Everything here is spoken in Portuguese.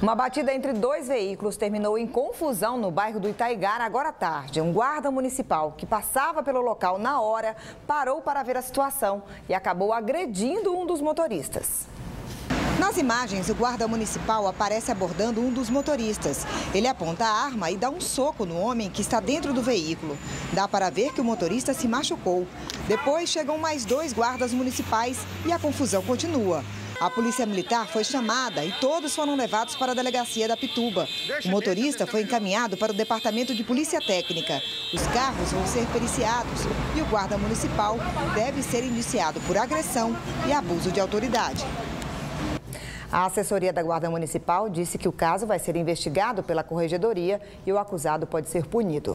Uma batida entre dois veículos terminou em confusão no bairro do Itaigara agora à tarde. Um guarda municipal que passava pelo local na hora parou para ver a situação e acabou agredindo um dos motoristas. Nas imagens, o guarda municipal aparece abordando um dos motoristas. Ele aponta a arma e dá um soco no homem que está dentro do veículo. Dá para ver que o motorista se machucou. Depois chegam mais dois guardas municipais e a confusão continua. A polícia militar foi chamada e todos foram levados para a delegacia da Pituba. O motorista foi encaminhado para o departamento de polícia técnica. Os carros vão ser periciados e o guarda municipal deve ser indiciado por agressão e abuso de autoridade. A assessoria da Guarda Municipal disse que o caso vai ser investigado pela Corregedoria e o acusado pode ser punido.